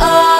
Oh.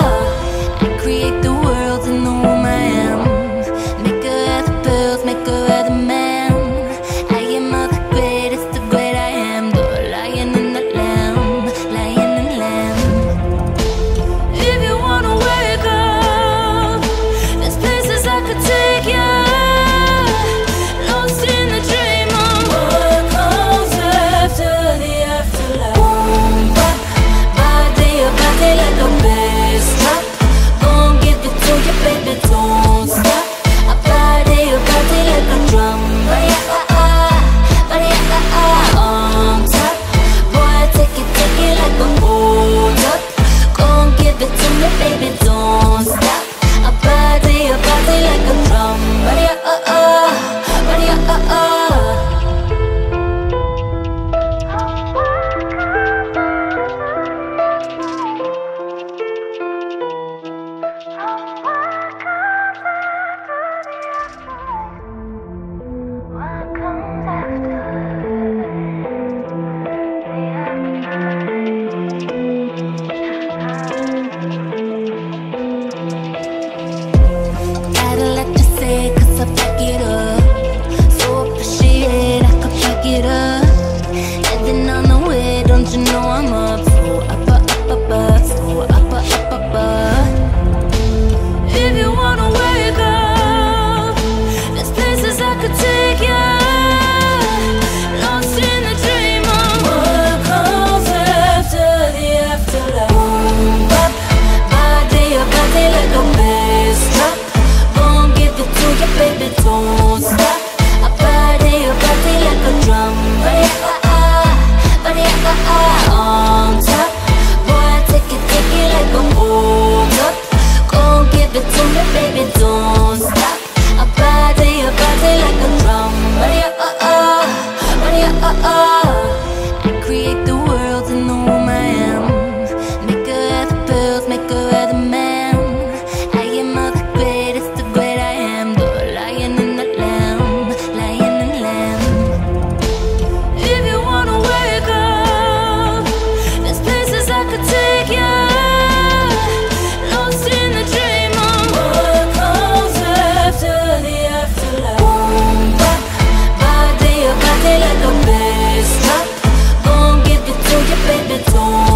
Oh.